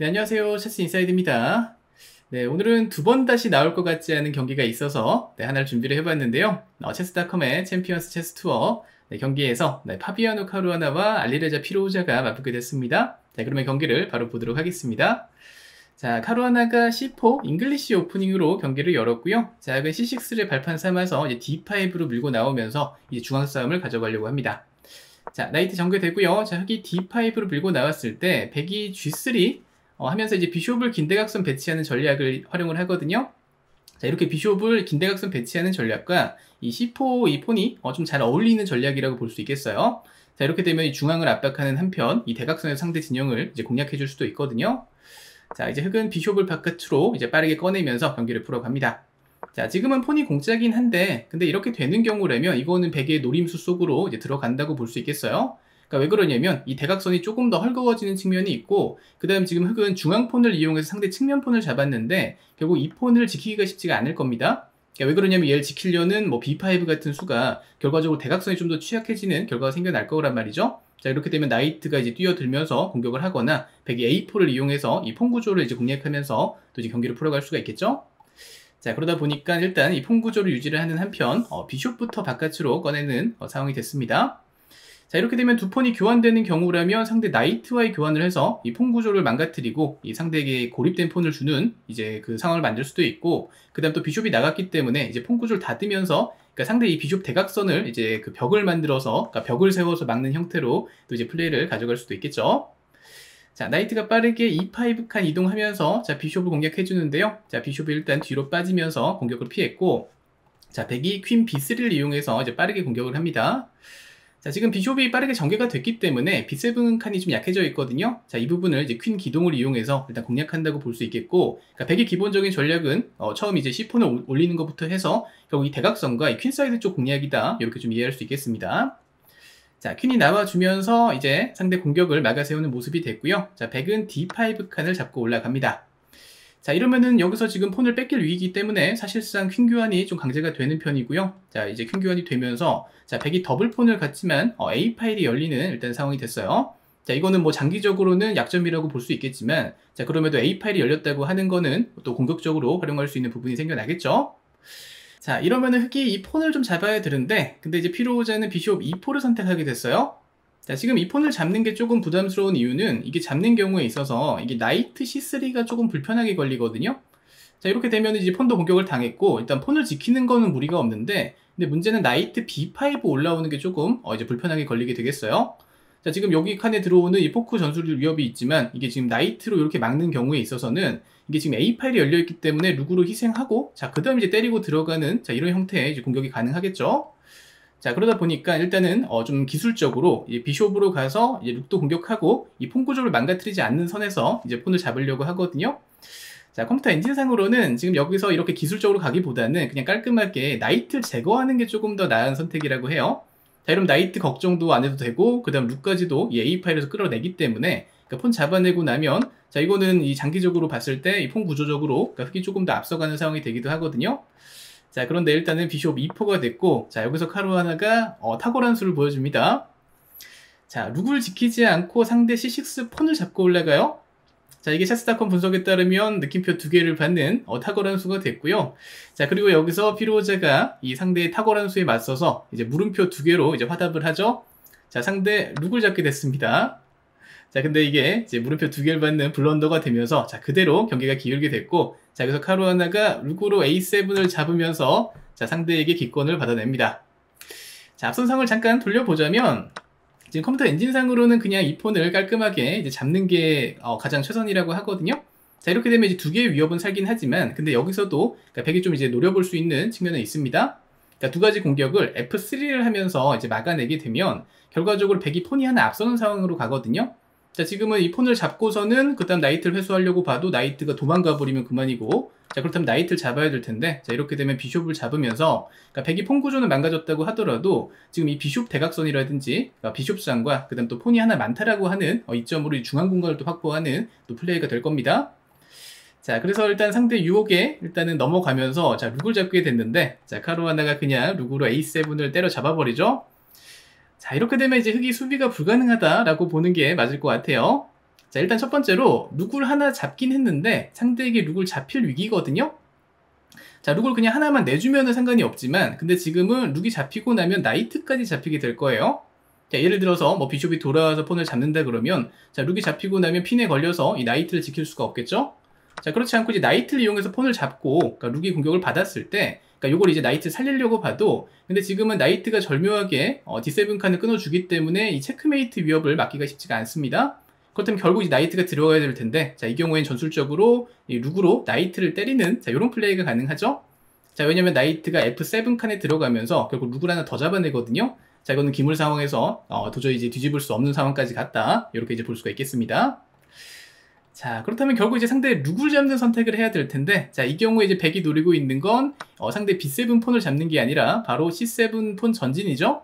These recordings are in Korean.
네, 안녕하세요. 체스 인사이드입니다. 네, 오늘은 두 번 다시 나올 것 같지 않은 경기가 있어서 네, 하나를 준비를 해봤는데요. 어, 체스닷컴의 챔피언스 체스 투어 네, 경기에서 네, 파비아노 카루아나와 알리레자 피로우자가 맞붙게 됐습니다. 자, 그러면 경기를 바로 보도록 하겠습니다. 자, 카루아나가 C4 English Opening으로 경기를 열었고요. 자, 그 C6를 발판 삼아서 이제 D5로 밀고 나오면서 이제 중앙 싸움을 가져가려고 합니다. 자, 나이트 전개되고요. 자, 흑이 D5로 밀고 나왔을 때 백이 G3 어, 하면서 이제 비숍을 긴대각선 배치하는 전략을 활용을 하거든요. 자, 이렇게 비숍을 긴대각선 배치하는 전략과 이 C4 이 폰이 어, 좀 잘 어울리는 전략이라고 볼 수 있겠어요. 자, 이렇게 되면 이 중앙을 압박하는 한편 이 대각선의 상대 진영을 이제 공략해 줄 수도 있거든요. 자, 이제 흑은 비숍을 바깥으로 이제 빠르게 꺼내면서 경기를 풀어갑니다. 자, 지금은 폰이 공짜긴 한데, 근데 이렇게 되는 경우라면 이거는 백의 노림수 속으로 이제 들어간다고 볼 수 있겠어요. 그러니까 왜 그러냐면 이 대각선이 조금 더 헐거워지는 측면이 있고 그 다음 지금 흑은 중앙폰을 이용해서 상대 측면폰을 잡았는데 결국 이 폰을 지키기가 쉽지가 않을 겁니다. 그러니까 왜 그러냐면 얘를 지키려는 뭐 B5 같은 수가 결과적으로 대각선이 좀 더 취약해지는 결과가 생겨날 거란 말이죠. 자 이렇게 되면 나이트가 이제 뛰어들면서 공격을 하거나 백이 A4를 이용해서 이 폰 구조를 이제 공략하면서 또 이제 경기를 풀어갈 수가 있겠죠. 자 그러다 보니까 일단 이 폰 구조를 유지를 하는 한편 어, 비숍부터 바깥으로 꺼내는 어, 상황이 됐습니다. 자 이렇게 되면 두 폰이 교환되는 경우라면 상대 나이트와의 교환을 해서 이 폰 구조를 망가뜨리고 이 상대에게 고립된 폰을 주는 이제 그 상황을 만들 수도 있고 그 다음 또 비숍이 나갔기 때문에 이제 폰 구조를 닫으면서 그러니까 상대 이 비숍 대각선을 이제 그 벽을 만들어서 그러니까 벽을 세워서 막는 형태로 또 이제 플레이를 가져갈 수도 있겠죠. 자, 나이트가 빠르게 E5 칸 이동하면서 자, 비숍을 공략해 주는데요. 자, 비숍이 일단 뒤로 빠지면서 공격을 피했고 자, 백이 퀸 B3를 이용해서 이제 빠르게 공격을 합니다. 자, 지금 비숍이 빠르게 전개가 됐기 때문에 B7 칸이 좀 약해져 있거든요. 자, 이 부분을 이제 퀸 기동을 이용해서 일단 공략한다고 볼 수 있겠고, 그러니까 백의 기본적인 전략은 어, 처음 이제 C4를 올리는 것부터 해서 결국 이 대각선과 이 queen side 쪽 공략이다. 이렇게 좀 이해할 수 있겠습니다. 자, 퀸이 나와주면서 이제 상대 공격을 막아세우는 모습이 됐고요. 자, 백은 D5 칸을 잡고 올라갑니다. 자 이러면은 여기서 지금 폰을 뺏길 위기이기 때문에 사실상 퀸 교환이 좀 강제가 되는 편이고요. 자 이제 퀸 교환이 되면서 자 백이 double pawn을 갖지만 어, A 파일이 열리는 일단 상황이 됐어요. 자 이거는 뭐 장기적으로는 약점이라고 볼 수 있겠지만 자 그럼에도 A 파일이 열렸다고 하는 거는 또 공격적으로 활용할 수 있는 부분이 생겨나겠죠? 자 이러면은 흑이 이 폰을 좀 잡아야 되는데 근데 이제 피로자는 비숍 E4를 선택하게 됐어요 자, 지금 이 폰을 잡는 게 조금 부담스러운 이유는 이게 잡는 경우에 있어서 이게 나이트 C3가 조금 불편하게 걸리거든요. 자, 이렇게 되면 이제 폰도 공격을 당했고 일단 폰을 지키는 거는 무리가 없는데 근데 문제는 나이트 B5 올라오는 게 조금 어, 이제 불편하게 걸리게 되겠어요. 자, 지금 여기 칸에 들어오는 이 포크 전술들 위협이 있지만 이게 지금 나이트로 이렇게 막는 경우에 있어서는 이게 지금 A 파일이 열려 있기 때문에 룩으로 희생하고 자, 그 다음 이제 때리고 들어가는 자, 이런 형태의 이제 공격이 가능하겠죠. 자 그러다 보니까 일단은 어, 좀 기술적으로 비숍으로 가서 이제 룩도 공격하고 이 폰 구조를 망가뜨리지 않는 선에서 이제 폰을 잡으려고 하거든요. 자 컴퓨터 엔진상으로는 지금 여기서 이렇게 기술적으로 가기보다는 그냥 깔끔하게 나이트를 제거하는 게 조금 더 나은 선택이라고 해요. 자 그럼 나이트 걱정도 안 해도 되고 그 다음 룩까지도 이 A 파일에서 끌어내기 때문에 그러니까 폰 잡아내고 나면 자 이거는 이 장기적으로 봤을 때 이 폰 구조적으로 그러니까 흑이 조금 더 앞서가는 상황이 되기도 하거든요. 자, 그런데 일단은 비숍 E4가 됐고, 자, 여기서 카루아나가 어, 탁월한 수를 보여줍니다. 자, 룩을 지키지 않고 상대 C6 폰을 잡고 올라가요. 자, 이게 체스닷컴 분석에 따르면 느낌표 두 개를 받는 어, 탁월한 수가 됐고요. 자, 그리고 여기서 피로자가 이 상대의 탁월한 수에 맞서서 이제 물음표 두 개로 이제 화답을 하죠. 자, 상대 룩을 잡게 됐습니다. 자, 근데 이게 이제 물음표 두 개를 받는 blunder가 되면서 자, 그대로 경기가 기울게 됐고 자, 그래서 카루아나가 룩으로 A7을 잡으면서 자, 상대에게 기권을 받아냅니다. 자, 앞선 상황을 잠깐 돌려보자면 지금 컴퓨터 엔진상으로는 그냥 이 폰을 깔끔하게 이제 잡는 게 어, 가장 최선이라고 하거든요. 자, 이렇게 되면 이제 두 개의 위협은 살긴 하지만 근데 여기서도 그러니까 백이 좀 이제 노려볼 수 있는 측면은 있습니다. 그러니까 두 가지 공격을 F3를 하면서 이제 막아내게 되면 결과적으로 백이 폰이 하나 앞서는 상황으로 가거든요. 자 지금은 이 폰을 잡고서는 그 다음 나이트를 회수하려고 봐도 나이트가 도망가 버리면 그만이고. 자 그렇다면 나이트를 잡아야 될 텐데. 자 이렇게 되면 비숍을 잡으면서 그러니까 백이 폰 구조는 망가졌다고 하더라도 지금 이 비숍 대각선이라든지 그러니까 비숍 쌍과 그 다음 또 폰이 하나 많다라고 하는 어, 이점으로 이 중앙 공간을 또 확보하는 또 플레이가 될 겁니다. 자 그래서 일단 상대 유혹에 일단은 넘어가면서 자 룩을 잡게 됐는데 자 카루아나가 그냥 룩으로 A7을 때려 잡아버리죠 자, 이렇게 되면 이제 흑이 수비가 불가능하다라고 보는 게 맞을 것 같아요. 자, 일단 첫 번째로 룩을 하나 잡긴 했는데 상대에게 룩을 잡힐 위기거든요. 자, 룩을 그냥 하나만 내주면 상관이 없지만 근데 지금은 룩이 잡히고 나면 나이트까지 잡히게 될 거예요. 자, 예를 들어서 뭐 비숍이 돌아와서 폰을 잡는다 그러면 자, 룩이 잡히고 나면 pin에 걸려서 이 나이트를 지킬 수가 없겠죠? 자, 그렇지 않고 이제 나이트를 이용해서 폰을 잡고 그러니까 룩이 공격을 받았을 때 그러니까 요걸 이제 나이트 살리려고 봐도 근데 지금은 나이트가 절묘하게 어, D7 칸을 끊어주기 때문에 이 체크메이트 위협을 막기가 쉽지가 않습니다. 그렇다면 결국 이제 나이트가 들어가야 될 텐데 자, 이 경우엔 전술적으로 이 룩으로 나이트를 때리는 자, 이런 플레이가 가능하죠. 자, 왜냐면 나이트가 F7 칸에 들어가면서 결국 룩을 하나 더 잡아내거든요. 자, 이거는 기물 상황에서 어, 도저히 이제 뒤집을 수 없는 상황까지 갔다. 이렇게 이제 볼 수가 있겠습니다. 자, 그렇다면 결국 이제 상대 rook을 잡는 선택을 해야 될 텐데, 자, 이 경우에 이제 백이 노리고 있는 건, 어, 상대 B7 폰을 잡는 게 아니라, 바로 C7 pawn 전진이죠?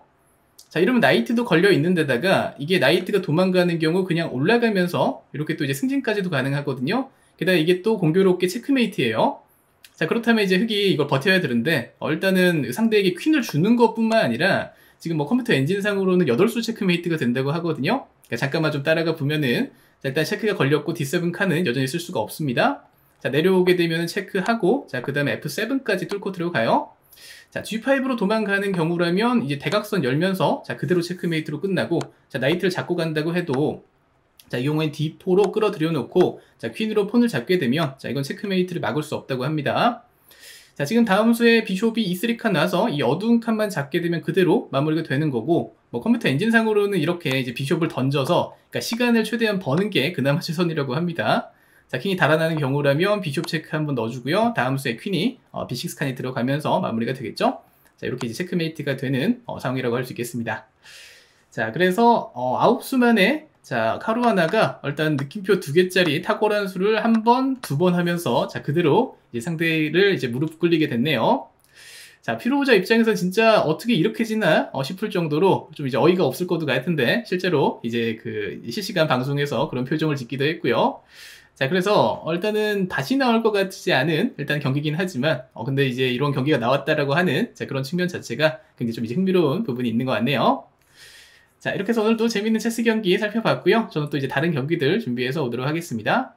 자, 이러면 knight도 걸려 있는 데다가, 이게 knight가 도망가는 경우 그냥 올라가면서, 이렇게 또 이제 승진까지도 가능하거든요? 게다가 이게 또 공교롭게 checkmate예요 자, 그렇다면 이제 흑이 이걸 버텨야 되는데, 어, 일단은 상대에게 queen을 주는 것 뿐만 아니라, 지금 뭐 컴퓨터 엔진상으로는 8수 checkmate가 된다고 하거든요? 그러니까 잠깐만 좀 따라가 보면은, 자, 일단 체크가 걸렸고 D7 칸은 여전히 쓸 수가 없습니다. 자, 내려오게 되면 체크하고, 자, 그 다음에 F7까지 뚫고 들어가요. 자, G5로 도망가는 경우라면 이제 대각선 열면서, 자, 그대로 checkmate로 끝나고, 자, knight를 잡고 간다고 해도, 자, 이 경우엔 D4로 끌어들여 놓고, 자, queen으로 pawn을 잡게 되면, 자, 이건 checkmate를 막을 수 없다고 합니다. 자, 지금 다음 수에 bishop이 E3 칸 나와서 이 어두운 칸만 잡게 되면 그대로 마무리가 되는 거고, 뭐 컴퓨터 엔진상으로는 이렇게 이제 bishop을 던져서 그러니까 시간을 최대한 버는 게 그나마 최선이라고 합니다. 자, 퀸이 달아나는 경우라면 비숍 체크 한번 넣어주고요. 다음 수에 퀸이 어, B6 칸이 들어가면서 마무리가 되겠죠. 자, 이렇게 이제 체크메이트가 되는 어, 상황이라고 할 수 있겠습니다. 자, 그래서 어, 9수 만에 자, 카루아나가 일단 느낌표 두 개짜리 탁월한 수를 한 번, 두 번 하면서 자, 그대로 이제 상대를 이제 무릎 꿇리게 됐네요. 자, 피로보자 입장에서 진짜 어떻게 이렇게 지나 어, 싶을 정도로 좀 이제 어이가 없을 것도 같은데 실제로 이제 그 실시간 방송에서 그런 표정을 짓기도 했고요. 자, 그래서 일단은 다시 나올 것 같지 않은 일단 경기긴 하지만 어, 근데 이제 이런 경기가 나왔다라고 하는 자, 그런 측면 자체가 굉장히 좀 이제 흥미로운 부분이 있는 것 같네요. 자, 이렇게 해서 오늘도 재밌는 체스 경기 살펴봤고요. 저는 또 이제 다른 경기들 준비해서 오도록 하겠습니다.